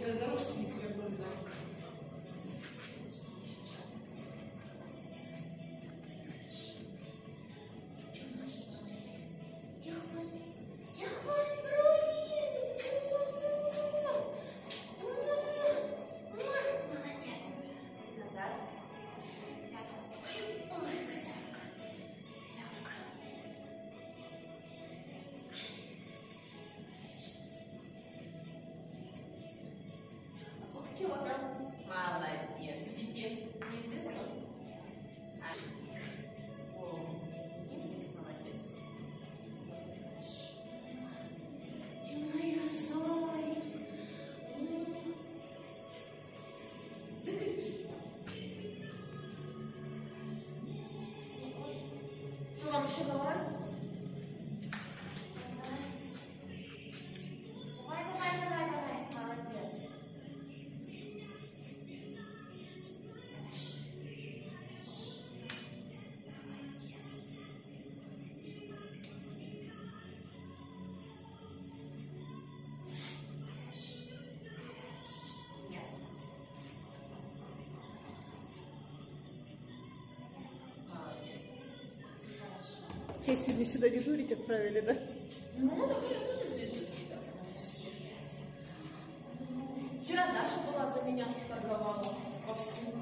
Дорожки не свернули, да? Килограмм. Молодец. Сидите. Не здесь. А. Что вам еще говорить? Тебя сегодня сюда дежурить отправили, да? Ну, я тоже здесь Вчера Даша была за меня торговала вовсю.